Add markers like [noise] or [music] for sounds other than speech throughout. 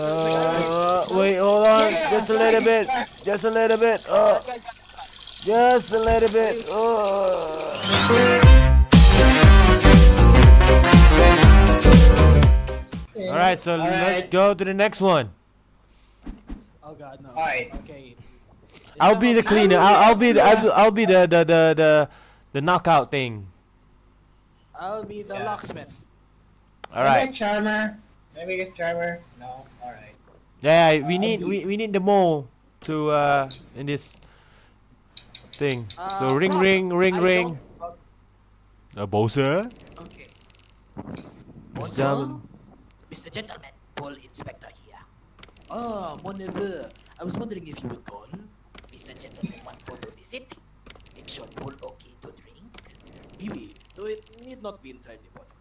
Uh, wait, hold on. Just a little bit. Just a little bit. Uh, just a little bit. Uh. All right, so let's go to the next one. Oh god, no. Alright. Okay. I'll be the cleaner. I'll, I'll be the I'll, I'll be the the the the, the knockout thing. I'll be the Yeah. locksmith. All right. Maybe charmer. Maybe a charmer. No. All right. Yeah, we need we, we need the mole to uh in this thing. So Uh, ring Rob, ring ring I ring. don't- A bowser. Okay. Miss Diamond. Mr. Gentleman, Paul Inspector here. Ah, mon neveu. I was wondering if you would call. Mr. Gentleman want Paul to visit. Make sure Paul okay to drink. Maybe, though it need not be entirely possible.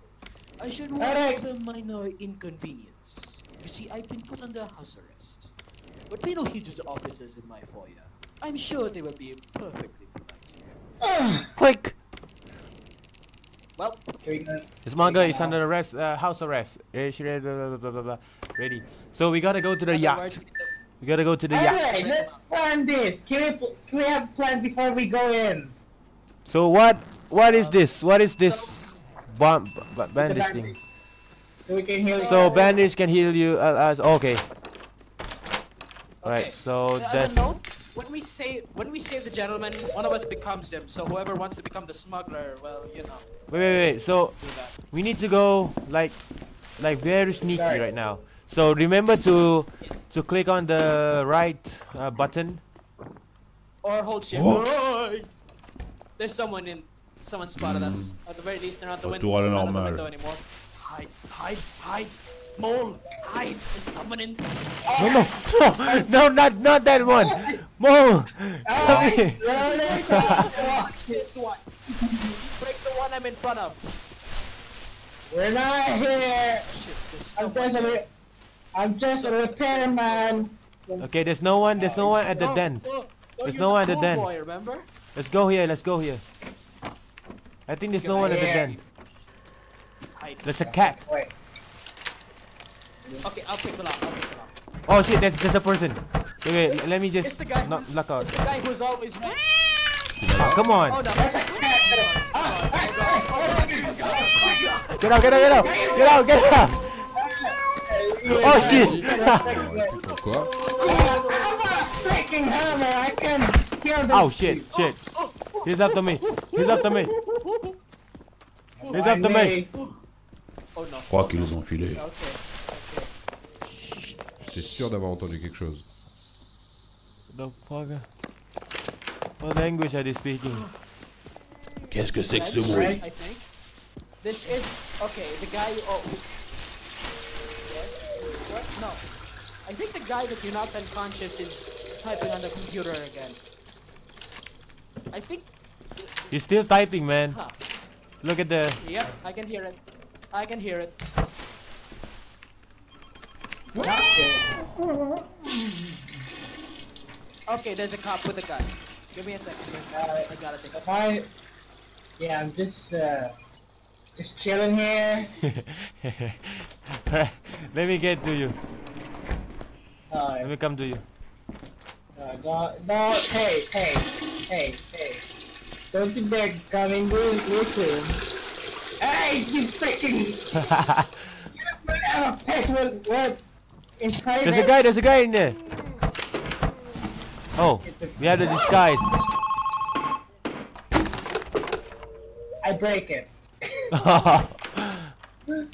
I should warn Alright. of a minor inconvenience. You see, I've been put under house arrest. But pay no heed to officers in my foyer. I'm sure they will be perfectly polite. Click. Well, Here we go. This manga is under arrest, uh, house arrest. Eh, ready, blah, blah, blah, blah, blah. Ready. So we gotta go to the in yacht. we need to- We gotta go to the All yacht. right. Let's plan this. Can we can we have a plan before we go in? So what what is this? What is this? Bomb, bandage bandage. thing. So we can heal. So bandage can heal you uh, as okay. Right. Okay. So that's a note, when we say when we save the gentleman, one of us becomes him. So whoever wants to become the smuggler, well, you know, wait wait wait. So we need to go like like very sneaky Sorry. right now. So remember to Yes. to click on the right uh, button. Or hold shift. Oi! There's someone in. Someone spotted us. At the very least, they're not the window. Retour à not at the window anymore. Hide, hide, hide. Mole, hide. There's someone in. No no no no not not that one. Mo. Come here. this [laughs] one. Break the one I'm in front of. We're not here. Shit, there's I'm someone just I'm just a repairman. Okay, there's no one. There's no one at the Oh, den. oh, oh, oh There's no one at the den. Boy, remember? Let's go here. Let's go here. I think there's no one at the den. There's a cat. Okay, I'll pick the lock. I'll pick the lock. Oh shit, there's, there's a person. Wait, wait, let me It's just the guy. not who's- lock out. It's the guy who's always right. Oh, come on. Oh no. That's a cat. Ah, ah, Get out, get out, get out. Get out, get out. Oh shit. Pourquoi I'm a freaking hammer. I can kill them. oh shit, shit. He's after me. He's after me. After me. Oh no. Je crois qu'ils nous ont filé. Okay. J'étais sûr d'avoir entendu quelque chose. The fuck? What language are they speaking? Qu'est-ce que c'est que ce bruit right, I think. This is okay. The guy. Oh. who- What? What? No. I think the guy that you knocked unconscious is typing on the computer again. I think. He's still typing, man. Huh. Look at the. Yep. I can hear it. I can hear it. [laughs] Okay, there's a cop with a gun. Give me a second. I gotta take a. Why? Yeah, I'm just uh, just chilling here. [laughs] Let me get to you. Uh, Let me come to you. uh, no, no, hey, hey, hey, hey. Don't you dare come in real, real. Hey, you freaking! We're out of place. We're, we're in private. There's a guy, there's a guy in there. Oh, we have the disguise. I break it. oh, [laughs]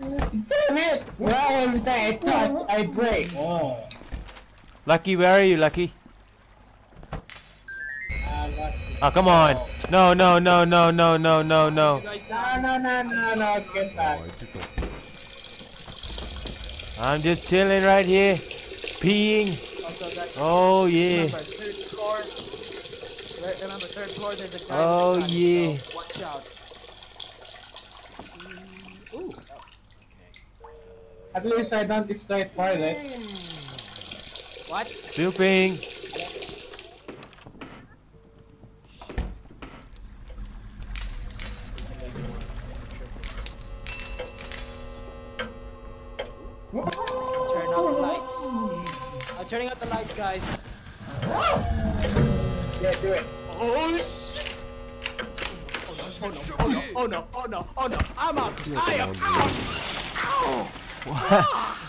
Damn it! Well, every I touch, I break. Oh. Lucky, where are you, Lucky? Oh, come on. No, no, no, no, no, no, no, no. No, no, no, no, no, get back. Ouais, tu t'en- I'm just chilling right here, peeing. Oh yeah. remember, third floor. re- Remember, third floor. There's a guy. Oh, with a gun, yeah. Watch out. Ooh. Oh, At least I don't destroy toilet. What? Still turning out the lights, guys. Yeah, do it. Oh shit! Oh no, oh no, oh no, oh no, I'm out! I am out!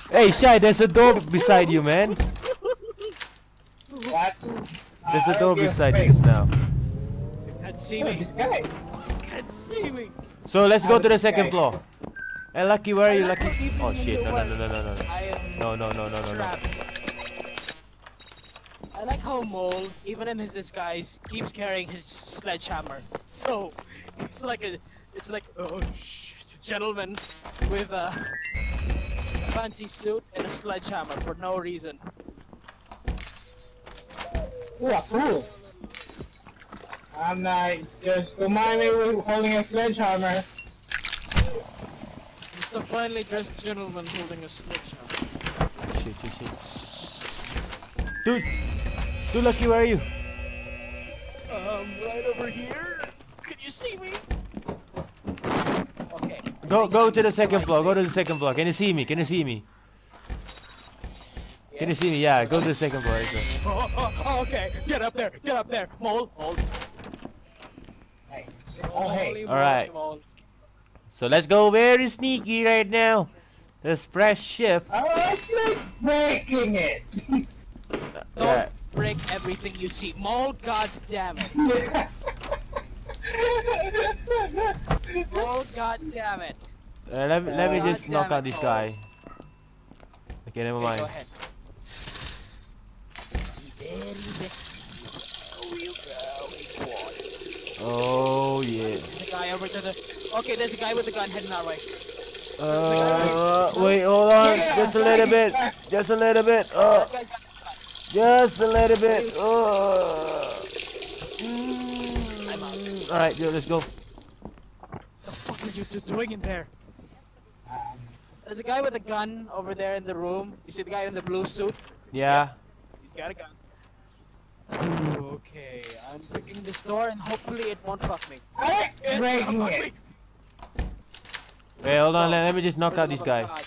[laughs] hey, Shy, there's a door beside you, man. What? There's a door beside you just now. Can't see me, this can't see me! So let's go to the second floor. Hey, Lucky, where are you, Lucky? Oh shit! No, no, no, no, no, no. No, no, no, no, no, no. Trapped. I like how Mole, even in his disguise, keeps carrying his sledgehammer. So, it's like a, it's like, oh shit, gentleman with a fancy suit and a sledgehammer for no reason. Ooh, cool. I'm not. Just don't mind me with holding a sledgehammer. Just a finely dressed gentleman holding a sledgehammer. Shit, shit, shit. Dude, dude, Lucky, where are you? Um, right over here. Can you see me? Okay. Go, go to the second floor. Go to the second floor. Can you see me? Can you see me? Can you see me? Yeah, go to the second floor. Oh, oh, oh, okay. Get up there. Get up there. Mole. Hold. Hey. Oh, hey. Holy Alright. So let's go very sneaky right now. This fresh shift. I was like breaking it. Don't Yeah. Break everything you see. Mole, god damn it. Mole, god damn it. Uh, let me, let me just knock out this guy. Okay, never Okay, mind. go ahead. Very, very. Oh, you go, boy. Oh yeah. There's a guy over to the. Okay, there's a guy with a gun heading our way. Uh, wait, hold on, Yeah, just a little bit, just a little bit. Uh, just a little bit. Uh. Mm, All right, dude, let's go. The fuck are you two doing in there? There's a guy with a gun over there in the room. You see the guy in the blue suit? Yeah. He's got a gun. Okay, I'm picking this door and hopefully it won't fuck me. I'm breaking it. fuck. Wait, hold on. Let, let me just knock out this love guy.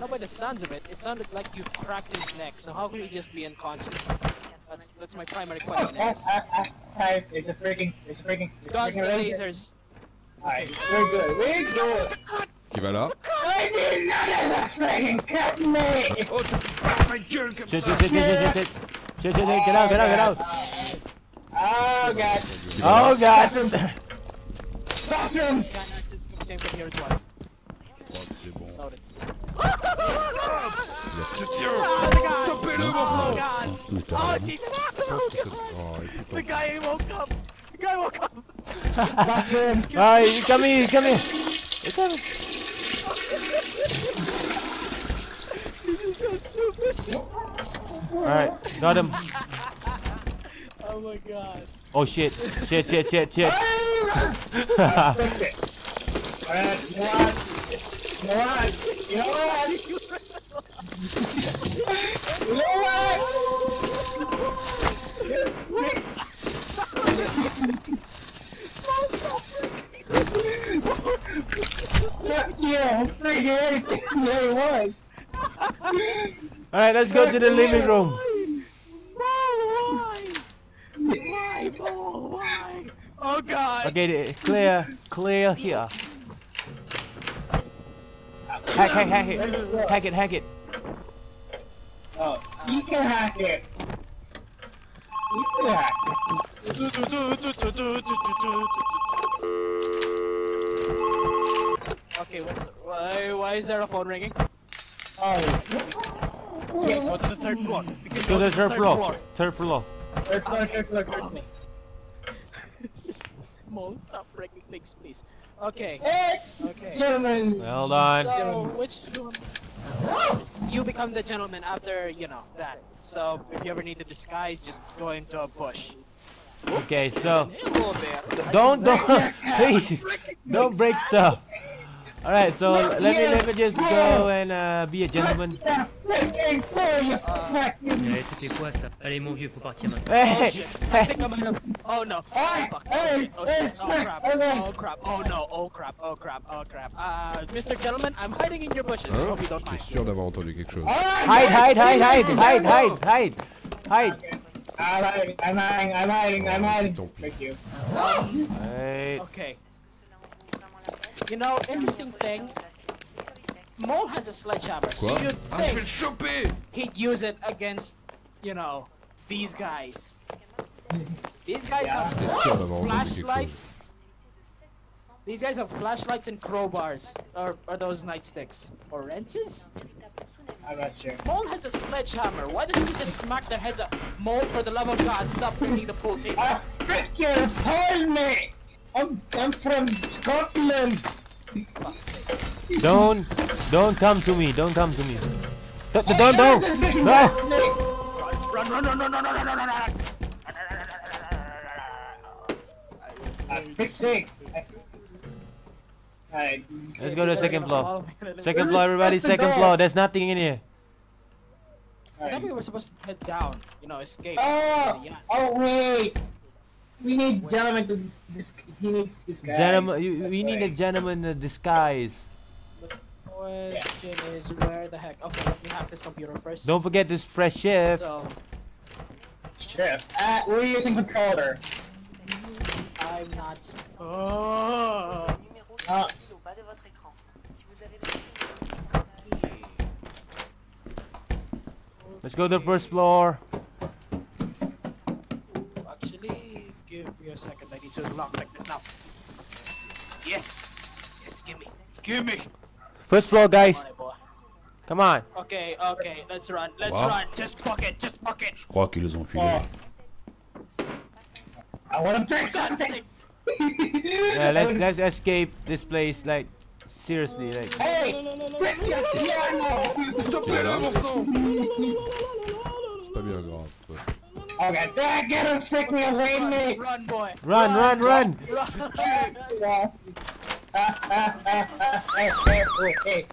No, by the sounds of it, it sounded like you cracked his neck. So how could he just be unconscious? That's that's my primary question. Is. Guys, it's a freaking, it's a freaking, it's a Dodge freaking laser. lasers. Alright, we're good, we're good. Qui va là I did not have a freaking cut me! Oh, tu fous pas ma gueule Shit, shit, shit, shit, shit, shit. Shit, shit, shit, get out, get out, get out. Oh god. Qui va Oh god. Bathroom! Can't access the same computer twice. Oh, c'est bon. Loaded. Je Oh, Stoppez-le, Oh god! Oh. Jesus! Oh, The guy woke up! The guy up! Bathroom! Alright, come here, come here. Come. This is so stupid! Alright, got him. Oh my god. Oh shit, shit, shit, shit, shit. Know what? You know what? You know what? You know what? Fuck you! Freaking everything there was! Alright, let's go to the living room. Why? Why? Why? Oh god! Okay, clear, clear here. Hack, hack, hack it. Hack it, hack it. Oh, you can hack it. You can hack it. Okay, what's why, why is there a phone ringing? Oh, Okay, go to the third floor. We To the third floor. Third floor. third floor, third floor, third floor. Just, stop breaking things, please. Okay, okay. gentlemen! Hold on. So, which one? You become the gentleman after, you know, that. So, if you ever need to disguise, just go into a bush. Okay, so don't, don't, [laughs] [laughs] please, don't break stuff. All right, so let me let me just go and uh, be a gentleman. Yeah, freaking pull, you fucking- Eh, C'était quoi ça Allez mon vieux, faut partir maintenant. Hey, shit. I hey. think I'm gonna. Oh no. Hey, Fuck. hey, Oh hey, shit. Oh hey, crap. hey. Oh crap. Oh no. Oh crap. Oh crap. Oh crap. Uh, Mr. Gentleman, I'm hiding in your bushes. I Hein hope you don't J'étais mind. sûr d'avoir entendu quelque chose. Hide, hide, hide, hide, hide, hide, hide, hide. I'm hiding, I'm hiding, I'm hiding, I'm hiding. Tant pis. Thank you. Hey. Okay. You know, interesting thing. de la clé en sécurité. Mole has a sledgehammer, so you'd je vais le think he'd use it against, you know, these guys. These guys Yeah. Have sûr d'avoir entendu quelque chose. flashlights. These guys have flashlights and crowbars, or are those nightsticks or wrenches? I'm not sure. Mole has a sledgehammer. Why doesn't he just smack their heads up? Mole, for the love of God, stop bringing the pool table. Frick you, hold me! I'm, I'm from Scotland. Don't, don't come to me. Don't come to me. Don't, don't, don't. No. Run, run, run, run, run, run, run, run. I'm fixing. Right. Let's go to the second floor. Second floor, everybody. Second floor. There's nothing in here. I thought we were supposed to head down. You know, escape. Oh, oh wait. We need gentlemen to... This, he needs this guy. You, we need a gentleman in disguise. The question is where the heck? Okay, let me hack this computer first. Don't forget this fresh shift. So Sure. Uh, we're using controller. I'm not. Oh. le numéro qui Ah. est au bas de votre écran. Si vous avez besoin de commentaires, Let's go to the first floor. Actually, give me a second. I need to lock like this now. Yes. Yes, give me. Give me. First floor, guys. Come on. Okay, okay. Let's run. Let's Wow. run. Just bucket. Just bucket. Je crois qu'ils les ont filés. Oh. I want to drink God's something! [laughs] Yeah, let's let's escape this place. Like seriously, like. Hey! Frick you, piano! Stoppez là, bon sang C'est pas bien grave. Ouais. Okay, ah, get him, frick me away Run, me! run, boy. Run, run, run! Run. [laughs]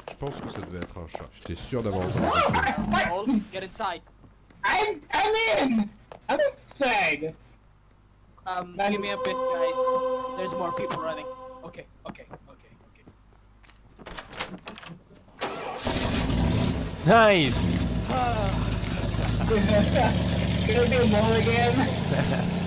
Je pense que ça devait être un chat. J'étais sûr d'avoir entendu quelque. Hold, get inside. I'm, I'm in! I'm inside! Um, give me a bit, guys. There's more people running. Okay, okay, okay, okay. Nice. [laughs] [laughs] Should do be Mulligan? [laughs]